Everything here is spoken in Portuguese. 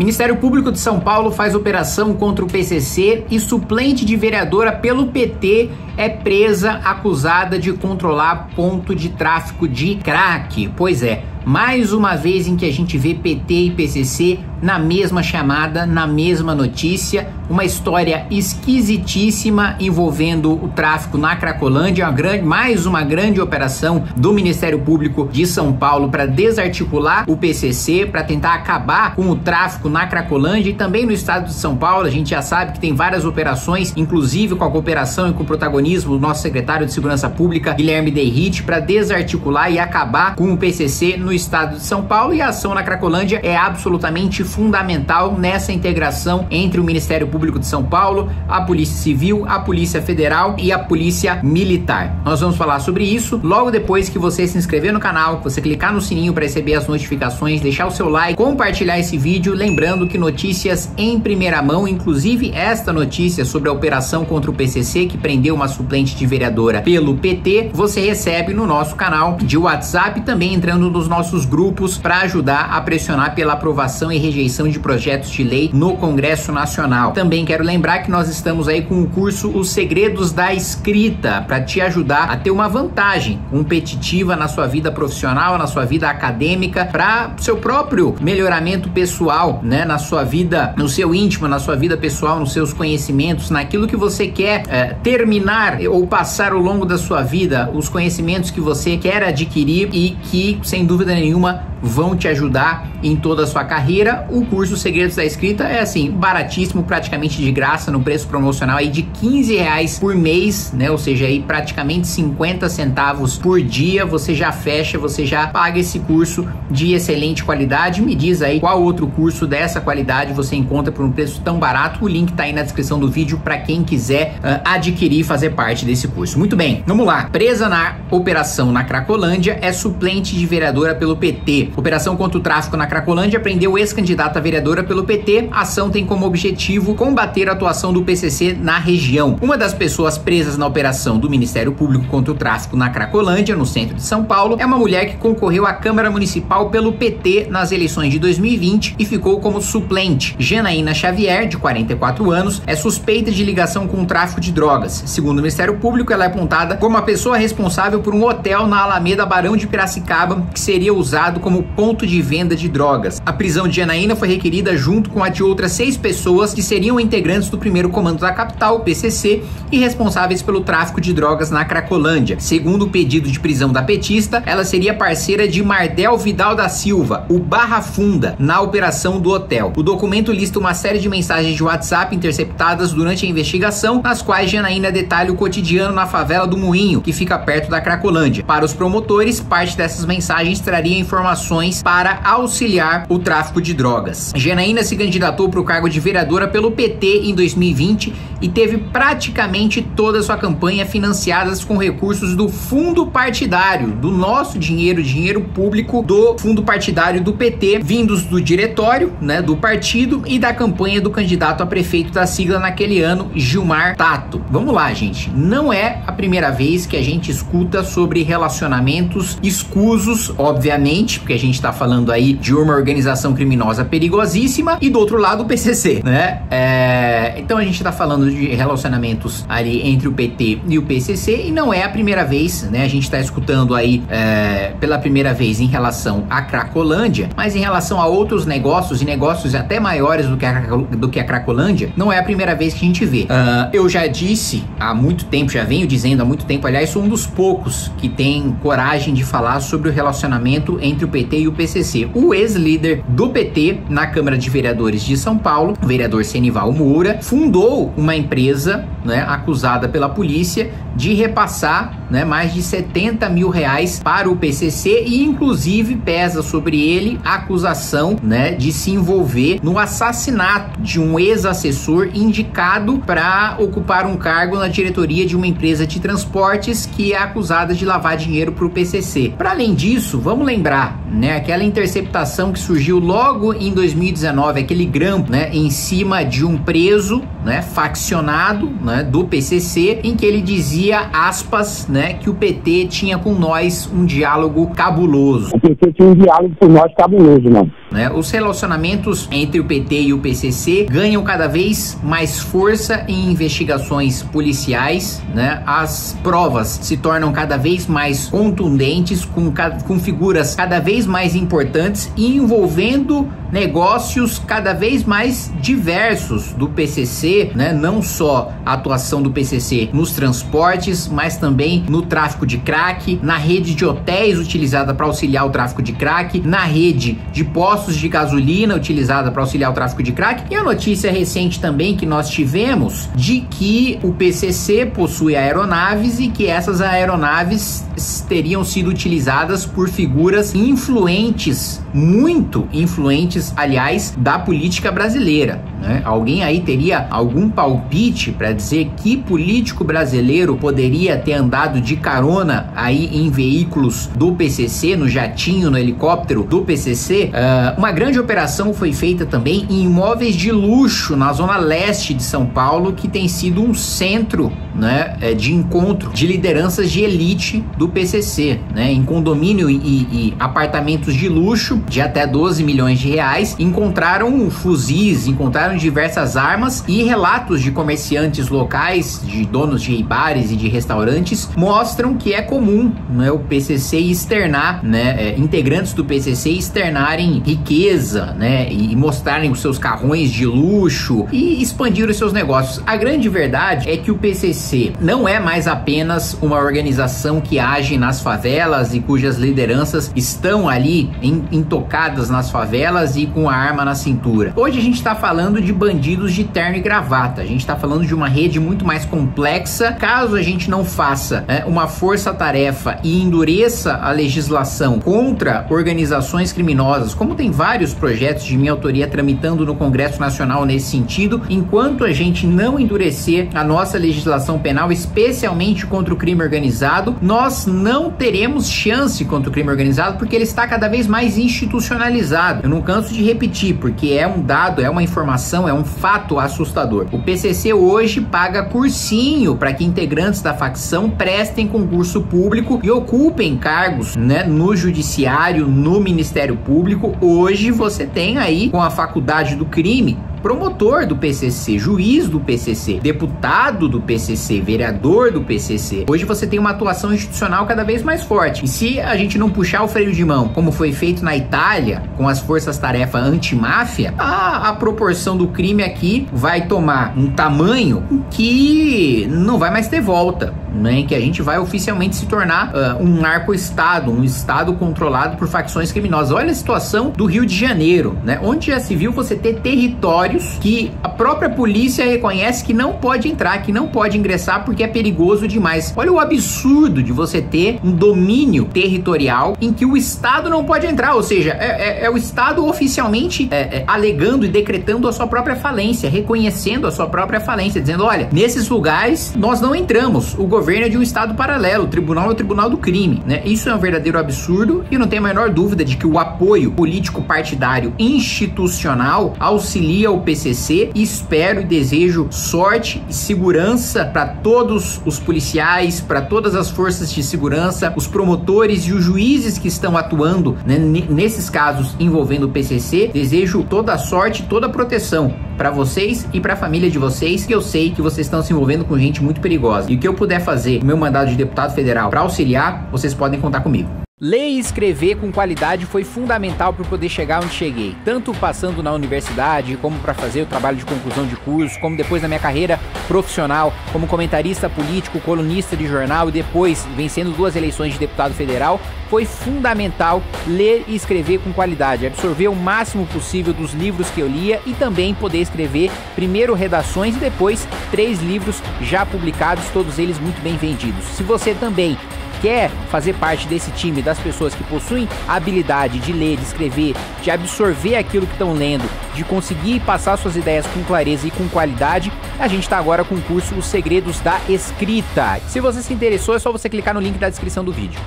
Ministério Público de São Paulo faz operação contra o PCC e suplente de vereadora pelo PT é presa acusada de controlar ponto de tráfico de crack. Pois é, mais uma vez em que a gente vê PT e PCC na mesma chamada, na mesma notícia, uma história esquisitíssima envolvendo o tráfico na Cracolândia, uma grande, mais uma grande operação do Ministério Público de São Paulo para desarticular o PCC, para tentar acabar com o tráfico na Cracolândia e também no estado de São Paulo. A gente já sabe que tem várias operações, inclusive com a cooperação e com o protagonismo do nosso secretário de Segurança Pública, Guilherme Derrite, para desarticular e acabar com o PCC no estado de São Paulo e a ação na Cracolândia é absolutamente fundamental nessa integração entre o Ministério Público de São Paulo, a Polícia Civil, a Polícia Federal e a Polícia Militar. Nós vamos falar sobre isso logo depois que você se inscrever no canal, você clicar no sininho para receber as notificações, deixar o seu like, compartilhar esse vídeo, lembrando que notícias em primeira mão, inclusive esta notícia sobre a operação contra o PCC que prendeu uma suplente de vereadora pelo PT, você recebe no nosso canal de WhatsApp, também entrando nos nossos grupos para ajudar a pressionar pela aprovação e rejeição de projetos de lei no Congresso Nacional. Também quero lembrar que nós estamos aí com o curso Os Segredos da Escrita para te ajudar a ter uma vantagem competitiva na sua vida profissional, na sua vida acadêmica, para seu próprio melhoramento pessoal, né, na sua vida, no seu íntimo, na sua vida pessoal, nos seus conhecimentos, naquilo que você quer é, terminar ou passar ao longo da sua vida, os conhecimentos que você quer adquirir e que, sem dúvida nenhuma, vão te ajudar em toda a sua carreira. O curso Segredos da Escrita é assim, baratíssimo, praticamente de graça, no preço promocional aí de 15 reais por mês, né? Ou seja, aí praticamente 50 centavos por dia. Você já fecha, você já paga esse curso de excelente qualidade. Me diz aí qual outro curso dessa qualidade você encontra por um preço tão barato. O link tá aí na descrição do vídeo para quem quiser uh, adquirir e fazer parte desse curso. Muito bem, vamos lá. Presa na operação na Cracolândia é suplente de vereadora pelo PT. Operação contra o tráfico na Cracolândia prendeu ex-candidata vereadora pelo PT. A ação tem como objetivo combater a atuação do PCC na região. Uma das pessoas presas na operação do Ministério Público contra o tráfico na Cracolândia, no centro de São Paulo, é uma mulher que concorreu à Câmara Municipal pelo PT nas eleições de 2020 e ficou como suplente. Janaína Xavier, de 44 anos, é suspeita de ligação com o tráfico de drogas. Segundo o Ministério Público, ela é apontada como a pessoa responsável por um hotel na Alameda Barão de Piracicaba que seria usado como ponto de venda de drogas. A prisão de Janaína foi requerida junto com a de outras seis pessoas que seriam integrantes do primeiro comando da capital, PCC, e responsáveis pelo tráfico de drogas na Cracolândia. Segundo o pedido de prisão da petista, ela seria parceira de Mardel Vidal da Silva, o Barra Funda, na operação do hotel. O documento lista uma série de mensagens de WhatsApp interceptadas durante a investigação, nas quais Janaína detalha o cotidiano na favela do Moinho, que fica perto da Cracolândia. Para os promotores, parte dessas mensagens traria informações para auxiliar o tráfico de drogas. Janaína se candidatou para o cargo de vereadora pelo PT em 2020 e teve praticamente toda sua campanha financiadas com recursos do fundo partidário, do nosso dinheiro, dinheiro público do fundo partidário do PT, vindos do diretório, né, do partido e da campanha do candidato a prefeito da sigla naquele ano, Gilmar Tato. Vamos lá, gente. Não é a primeira vez que a gente escuta sobre relacionamentos escusos, obviamente, porque a gente está falando aí de uma organização criminosa perigosíssima e do outro lado o PCC, né? É, então a gente está falando de relacionamentos ali entre o PT e o PCC e não é a primeira vez, né? A gente está escutando aí é, pela primeira vez em relação à Cracolândia, mas em relação a outros negócios e negócios até maiores do que a, do que a Cracolândia, não é a primeira vez que a gente vê. Uh, eu já disse há muito tempo, já venho dizendo há muito tempo, aliás, sou um dos poucos que tem coragem de falar sobre o relacionamento entre o PT e o PCC. O ex-líder do PT na Câmara de Vereadores de São Paulo, o vereador Senival Moura, fundou uma empresa né, acusada pela polícia de repassar né, mais de 70 mil reais para o PCC e inclusive pesa sobre ele a acusação né, de se envolver no assassinato de um ex-assessor indicado para ocupar um cargo na diretoria de uma empresa de transportes que é acusada de lavar dinheiro para o PCC. Para além disso, vamos lembrar né? Aquela interceptação que surgiu logo em 2019, aquele grampo, né, em cima de um preso, né, faccionado, né, do PCC, em que ele dizia dizia, aspas, né, que o PT tinha com nós um diálogo cabuloso. O PT tinha um diálogo com nós cabuloso, mano. Né? Os relacionamentos entre o PT e o PCC ganham cada vez mais força em investigações policiais, né? As provas se tornam cada vez mais contundentes, com, com figuras cada vez mais importantes e envolvendo negócios cada vez mais diversos do PCC, né? Não só a atuação do PCC nos transportes, mas também no tráfico de crack, na rede de hotéis utilizada para auxiliar o tráfico de crack, na rede de postos de gasolina utilizada para auxiliar o tráfico de crack. E a notícia recente também que nós tivemos de que o PCC possui aeronaves e que essas aeronaves teriam sido utilizadas por figuras influentes, muito influentes, aliás, da política brasileira. Né? Alguém aí teria algum palpite para dizer que político brasileiro poderia ter andado de carona aí em veículos do PCC, no jatinho, no helicóptero do PCC? Uh, ah, uma grande operação foi feita também em imóveis de luxo na zona leste de São Paulo, que tem sido um centro né, é, de encontro de lideranças de elite do PCC, né, em condomínio e, e, apartamentos de luxo de até 12 milhões de reais, encontraram fuzis, encontraram diversas armas e relatos de comerciantes locais, de donos de bares e de restaurantes mostram que é comum, né, o PCC externar, né, é, integrantes do PCC externarem riqueza, né, e mostrarem os seus carrões de luxo e expandir os seus negócios. A grande verdade é que o PCC Não é mais apenas uma organização que age nas favelas e cujas lideranças estão ali intocadas nas favelas e com a arma na cintura. Hoje a gente está falando de bandidos de terno e gravata. A gente está falando de uma rede muito mais complexa. Caso a gente não faça né, uma força-tarefa e endureça a legislação contra organizações criminosas, como tem vários projetos de minha autoria tramitando no Congresso Nacional nesse sentido, enquanto a gente não endurecer a nossa legislação penal, especialmente contra o crime organizado, nós não teremos chance contra o crime organizado porque ele está cada vez mais institucionalizado. Eu não canso de repetir, porque é um dado, é uma informação, é um fato assustador. O PCC hoje paga cursinho para que integrantes da facção prestem concurso público e ocupem cargos né, no judiciário, no Ministério Público. Hoje você tem aí, com a faculdade do crime, promotor do PCC, juiz do PCC, deputado do PCC, vereador do PCC. Hoje você tem uma atuação institucional cada vez mais forte. E se a gente não puxar o freio de mão, como foi feito na Itália, com as forças-tarefa antimáfia, a, a proporção do crime aqui vai tomar um tamanho que não vai mais ter volta né, que a gente vai oficialmente se tornar uh, um narco-estado, um estado controlado por facções criminosas. Olha a situação do Rio de Janeiro, né, onde já se viu você ter territórios que a própria polícia reconhece que não pode entrar, que não pode ingressar porque é perigoso demais. Olha o absurdo de você ter um domínio territorial em que o Estado não pode entrar, ou seja, é, é, é o Estado oficialmente é, é, alegando e decretando a sua própria falência, reconhecendo a sua própria falência, dizendo: olha, nesses lugares nós não entramos, o governo é de um estado paralelo, o tribunal é o tribunal do crime, né? Isso é um verdadeiro absurdo e não tem a menor dúvida de que o apoio político partidário institucional auxilia o PCC espero e desejo sorte e segurança para todos os policiais, para todas as forças de segurança, os promotores e os juízes que estão atuando né, nesses casos envolvendo o PCC. Desejo toda a sorte, toda a proteção para vocês e para a família de vocês, que eu sei que vocês estão se envolvendo com gente muito perigosa. E o que eu puder fazer o meu mandato de deputado federal para auxiliar, vocês podem contar comigo. Ler e escrever com qualidade foi fundamental para poder chegar onde cheguei, tanto passando na universidade, como para fazer o trabalho de conclusão de curso, como depois na minha carreira profissional, como comentarista político, colunista de jornal e depois vencendo duas eleições de deputado federal, foi fundamental ler e escrever com qualidade, absorver o máximo possível dos livros que eu lia e também poder escrever primeiro redações e depois três livros já publicados, todos eles muito bem vendidos. Se você também quer fazer parte desse time das pessoas que possuem a habilidade de ler, de escrever, de absorver aquilo que estão lendo, de conseguir passar suas ideias com clareza e com qualidade, a gente está agora com o curso Os Segredos da Escrita. Se você se interessou, é só você clicar no link da descrição do vídeo.